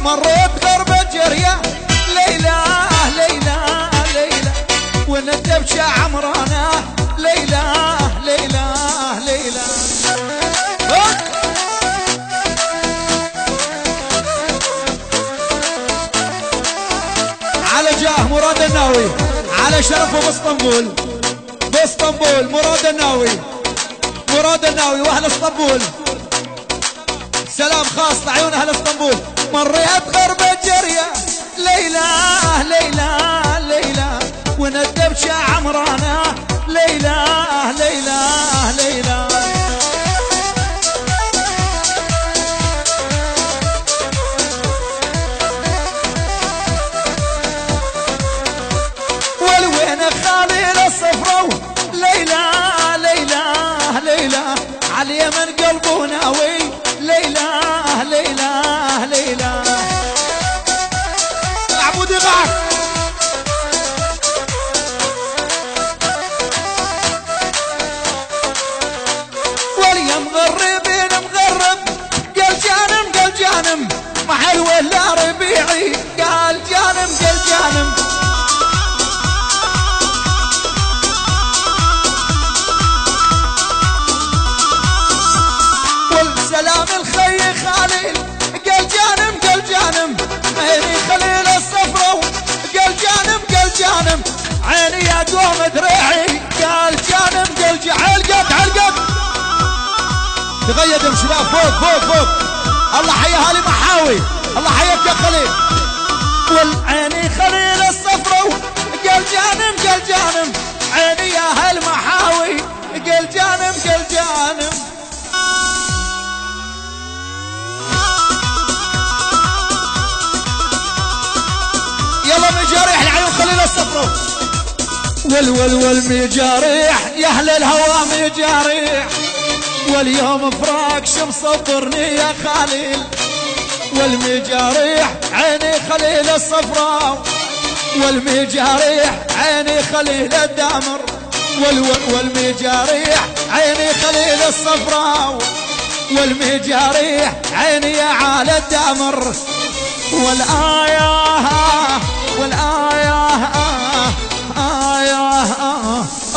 مريت غرب الجرية ليلى ليلى ليلى. وندبش عمرانة. ليلى ليلى ليلى. على جاه مراد الناوي على شرفه باسطنبول. باسطنبول مراد الناوي مراد الناوي واهل اسطنبول. سلام خاص لعيون أهل اسطنبول. مريت غرب الجرية. ليلى ليلى ليلى. وندبش عمرانة ليلى ليلى ليلى. والوين خالي الصفرو ليلى ليلى ليلى. على اليمن قلبه ناوي. جانم قال جانم والسلام الخي خالد قال جانم قال جانم عيني خليل الصفرو قال جانم قال جانم عيني يا ذريعي قال جانم قال جانم علقت علقت. تغيدم شباب فوق فوق فوق. الله حيا هالي محاوي الله حياك يا خليل. والعيني خليل الصفرو قال جانم قال جانم عيني يا هالمحاوي قال جانم قال جانم. يلا مجاريح العيون خلينا الصفرو ول ول ول مجاريح يا أهل الهوى مجاريح واليوم فراق شمس صبرني يا خليل. والمجاريح عيني خليل الصفراء والمجاريح عيني خليل والول والمجاريح عيني خليل الصفراء والمجاريح عيني يا عال الدامر والآية والآية آية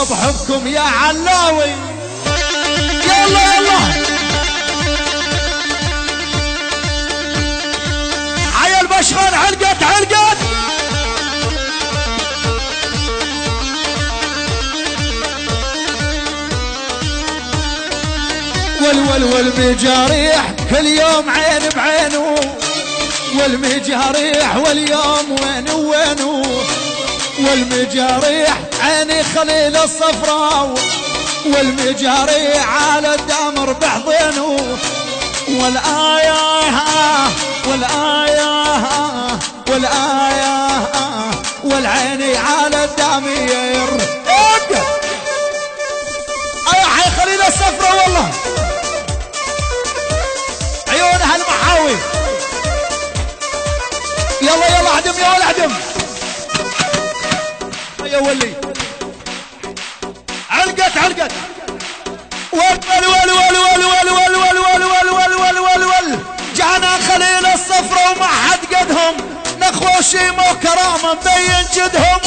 بحبكم يا علاوي. يلا يلا. بشغل علقت علقت والول والمجاريح كل يوم عين بعينه. والمجاريح واليوم وين وينه والمجاريح عيني خليل الصفراء. والمجاريح على الدمر بحضنه والآية والآية والآية والعيني على الدمير. أيا حي خليل الصفراء والله. عيونها المحاوي. يلا يلا عدم يا ولد عدم يا ولي. علقت علقت. ول ول ول ول ول ول لو حد قدهم نخوشي مو كرامة مبين جدهم.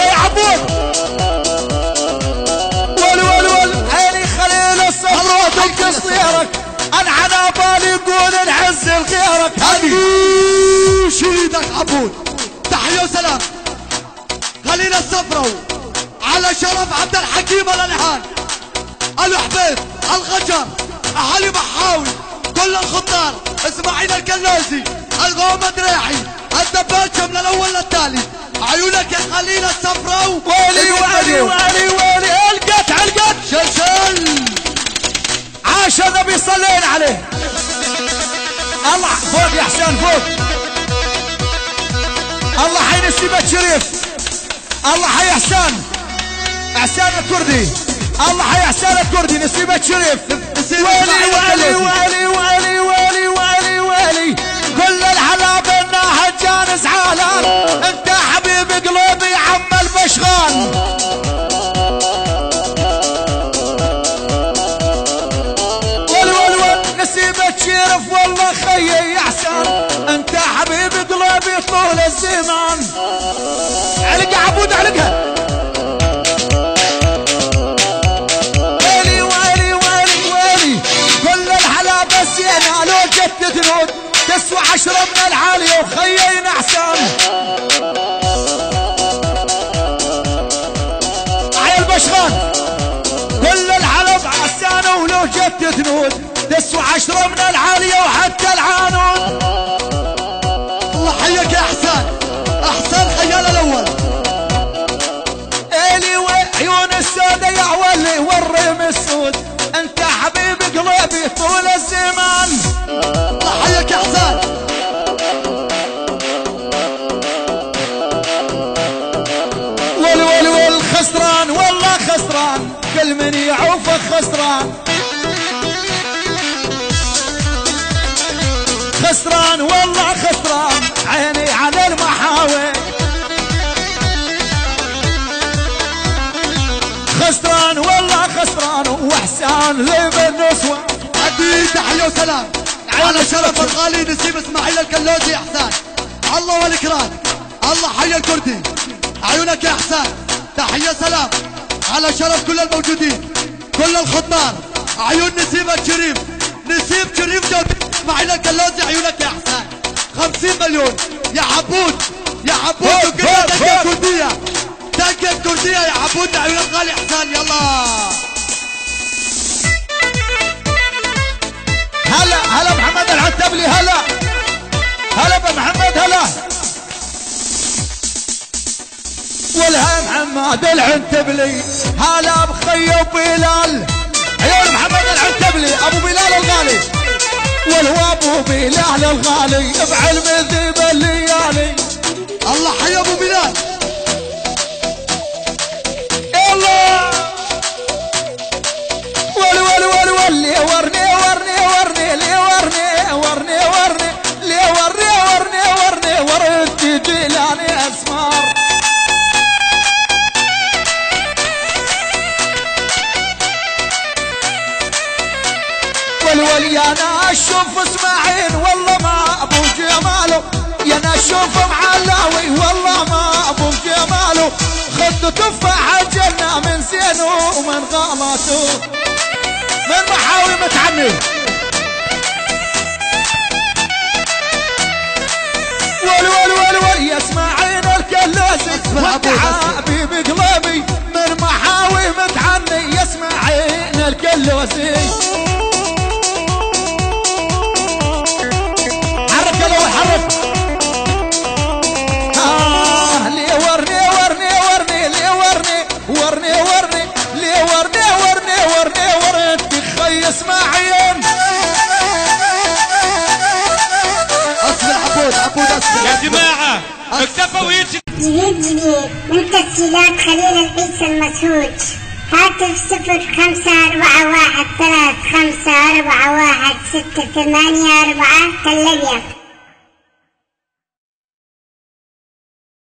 يا عبود ول ول ول عيني خليل الصفرة دق صديرك أنا على بالي قول العز لغيرك هذه. شيدك عبود. تحية وسلام. الصفراوي على شرف عبد الحكيم الألحان. الحبيب الغجر علي محاوي كل الخضار. إسماعيل الكلوزي الغومة دريحي الدباشة من الأول للتالي. عيونك يا خليل الصفراوي ويلي ويلي ويلي ويلي ألقت ألقت. شلشل عاش النبي صلينا عليه الله فوق يا حسين فوق. الله حي نسيبة شريف الله حي حسان حسان الكردي. الله حي حسان الكردي نسيبة شريف ويلي ويلي. ويلي البشغان ول ول ول نسيبك شرف والله خيي يا حسان أنت حبيب قلبي طول الزمان. علق عبود علقها تسوى عشرة من العالية وخيينا جنود تسوى عشرة من العالية وحتى واحسان لي بالنسوة عدي تحية وسلام. على شرف الغالي نسيب إسماعيل الكلوزي احسان الله والإكرام. الله حي الكردي. عيونك يا احسان تحية سلام على شرف كل الموجودين. كل الخضار. عيون نسيب الشريف نسيب شريف جود إسماعيل الكلوزي عيونك يا احسان خمسين مليون. يا عبود. يا عبود. فوق، دقة. كردية. دقة كردية يا عبود. عيونك غالي احسان يلا. هلا. بمحمد هلا والها محمد العنتبلي هلا بخي بلال عيون محمد العنتبلي أبو بلال الغالي. والهو أبو بلال الغالي. بعلم ذيب الليالي الله حي أبو بلال. يا ناس شوف إسماعيل والله ما أبو جماله. يا ناس شوف معلاوي والله ما أبو جماله. خد تفاح الجنة من زينه ومن غلطه من محاوي متعني ول ول ول ول يا إسماعيل أصبر. حبيب قلبي. من محاوي متعني يا إسماعيل الكلاسي. يا جماعة اكتفوا من تسجيلات خليل العيسى المسعود. هاتف صفر خمسة أربعة واحد ثلاث خمسة أربعة واحد ستة ثمانية أربعة تلقيا